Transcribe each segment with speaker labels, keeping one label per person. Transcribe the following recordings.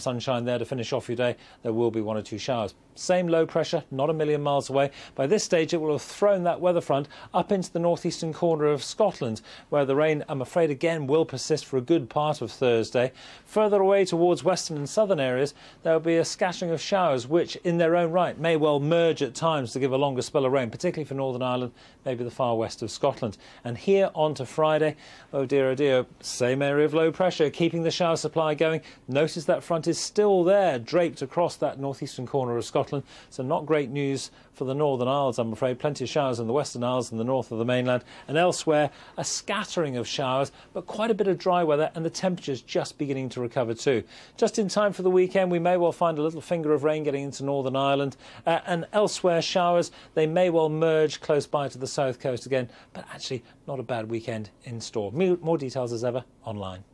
Speaker 1: some sunshine there to finish off your day. There will be one or two showers. Same low pressure, not a million miles away. By this stage, it will have thrown that weather front up into the northeastern corner of Scotland, where the rain, I'm afraid, again will persist for a good part of Thursday. Further away towards western and southern areas, there will be a scattering of showers, which in their own right may well merge at times to give a longer spell of rain, particularly for Northern Ireland, maybe the far west of Scotland. And here on to Friday, oh dear, oh dear, same area of low pressure, keeping the shower supply going. Notice that front is still there, draped across that northeastern corner of Scotland. Scotland. So not great news for the Northern Isles, I'm afraid. Plenty of showers in the Western Isles and the north of the mainland. And elsewhere, a scattering of showers, but quite a bit of dry weather and the temperatures just beginning to recover too. Just in time for the weekend, we may well find a little finger of rain getting into Northern Ireland. Uh, and elsewhere, showers, they may well merge close by to the south coast again. But actually, not a bad weekend in store. More details as ever online.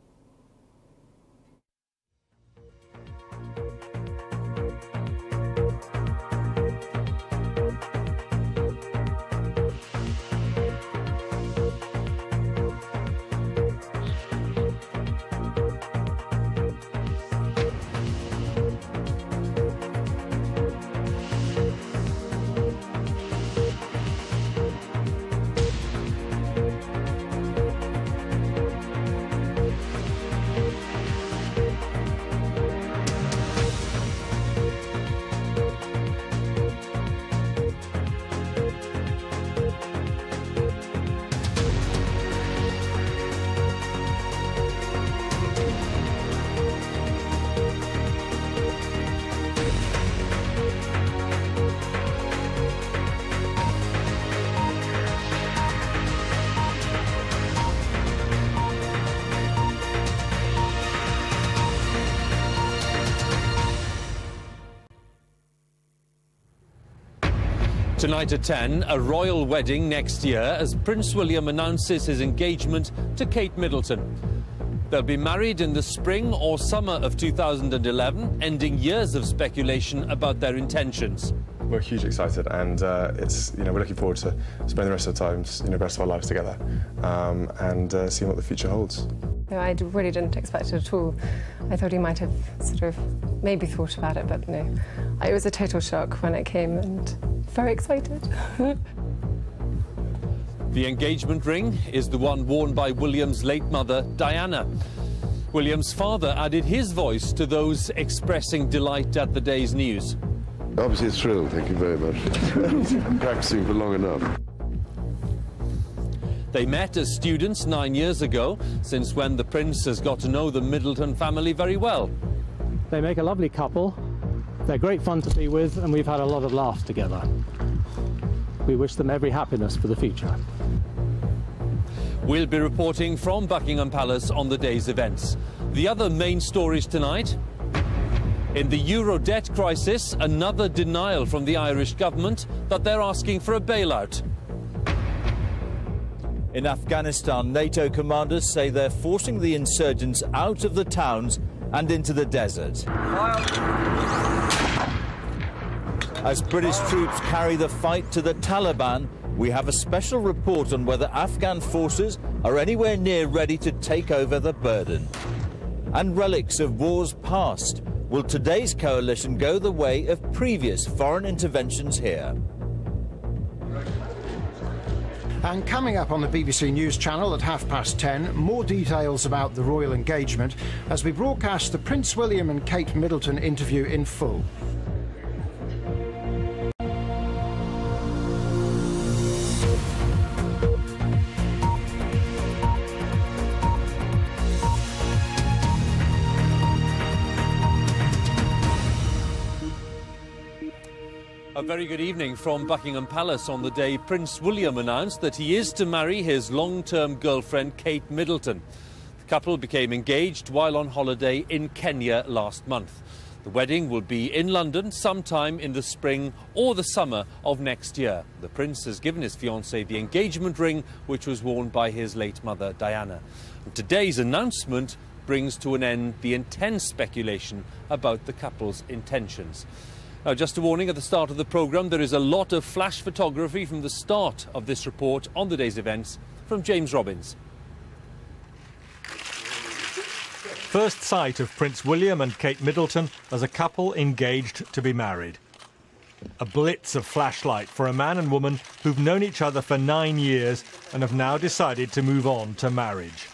Speaker 2: Tonight at 10, a royal wedding next year as Prince William announces his engagement to Kate Middleton. They'll be married in the spring or summer of 2011, ending years of speculation about their intentions.
Speaker 3: We're hugely excited, and uh, it's you know we're looking forward to spending the rest of the times, you know, the rest of our lives together, um, and uh, seeing what the future holds.
Speaker 4: No, I really didn't expect it at all. I thought he might have sort of maybe thought about it, but no. It was a total shock when it came, and very excited.
Speaker 2: the engagement ring is the one worn by William's late mother, Diana. William's father added his voice to those expressing delight at the day's news.
Speaker 5: Obviously, it's thrilled, thank you very much. Practicing for long enough.
Speaker 2: They met as students nine years ago, since when the prince has got to know the Middleton family very well.
Speaker 6: They make a lovely couple, they're great fun to be with, and we've had a lot of laughs together. We wish them every happiness for the future.
Speaker 2: We'll be reporting from Buckingham Palace on the day's events. The other main stories tonight. In the euro debt crisis, another denial from the Irish government that they're asking for a bailout.
Speaker 7: In Afghanistan, NATO commanders say they're forcing the insurgents out of the towns and into the desert. As British troops carry the fight to the Taliban, we have a special report on whether Afghan forces are anywhere near ready to take over the burden. And relics of wars past. Will today's coalition go the way of previous foreign interventions here?
Speaker 8: And coming up on the BBC News channel at half past 10, more details about the royal engagement as we broadcast the Prince William and Kate Middleton interview in full.
Speaker 2: Very good evening from Buckingham Palace on the day Prince William announced that he is to marry his long-term girlfriend Kate Middleton. The couple became engaged while on holiday in Kenya last month. The wedding will be in London sometime in the spring or the summer of next year. The prince has given his fiancée the engagement ring which was worn by his late mother Diana. And today's announcement brings to an end the intense speculation about the couple's intentions. Now, just a warning at the start of the programme, there is a lot of flash photography from the start of this report on the day's events from James Robbins.
Speaker 9: First sight of Prince William and Kate Middleton as a couple engaged to be married. A blitz of flashlight for a man and woman who've known each other for nine years and have now decided to move on to marriage.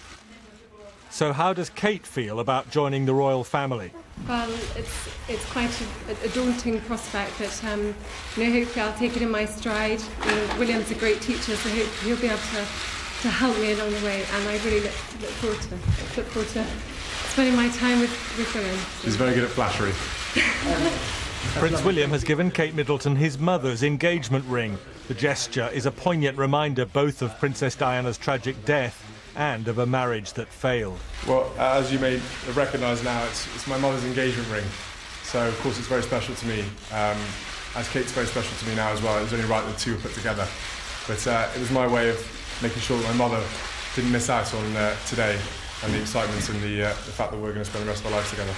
Speaker 9: So, how does Kate feel about joining the royal family?
Speaker 4: Well, it's it's quite a, a daunting prospect, but um, you know, hopefully I'll take it in my stride. You know, William's a great teacher, so hope he'll be able to, to help me along the way, and I really look, look forward to look forward to spending my time with, with William.
Speaker 3: He's very good at flattery.
Speaker 9: Prince William has given Kate Middleton his mother's engagement ring. The gesture is a poignant reminder both of Princess Diana's tragic death and of a marriage that failed.
Speaker 3: Well, as you may recognise now, it's, it's, my mother's engagement ring. So, of course, it's very special to me. Um, as Kate's very special to me now as well, it was only right that the two were put together. But uh, it was my way of making sure that my mother didn't miss out on uh, today and the excitement and the, uh, the fact that we're going to spend the rest of our lives together.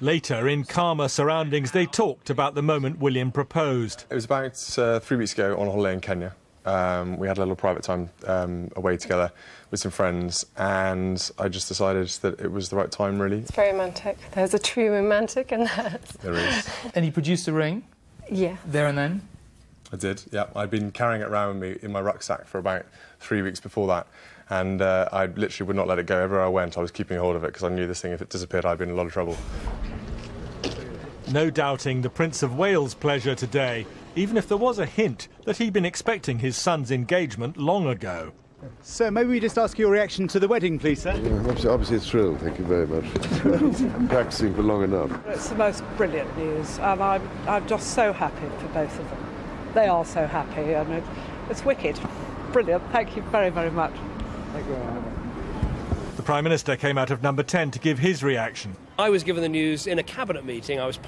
Speaker 9: Later, in calmer surroundings, they talked about the moment William proposed.
Speaker 3: It was about uh, three weeks ago on holiday in Kenya. Um, we had a little private time um, away together with some friends, and I just decided that it was the right time, really.
Speaker 4: It's very romantic. There's a true romantic in that.
Speaker 3: There is.
Speaker 10: and he produced the ring?
Speaker 4: Yeah.
Speaker 10: There and then?
Speaker 3: I did, yeah. I'd been carrying it around with me in my rucksack for about three weeks before that, and uh, I literally would not let it go. Everywhere I went, I was keeping hold of it because I knew this thing, if it disappeared, I'd be in a lot of trouble.
Speaker 9: No doubting the Prince of Wales' pleasure today, even if there was a hint that he'd been expecting his son's engagement long ago.
Speaker 11: So, maybe we just ask your reaction to the wedding, please, sir?
Speaker 5: Yeah, obviously, obviously thrilled, thank you very much. Practicing for long enough.
Speaker 12: It's the most brilliant news, and I'm, I'm just so happy for both of them. They are so happy, and it, it's wicked. Brilliant. Thank you very, very much.
Speaker 11: Thank you.
Speaker 9: The Prime Minister came out of number 10 to give his reaction.
Speaker 13: I was given the news in a cabinet meeting. I was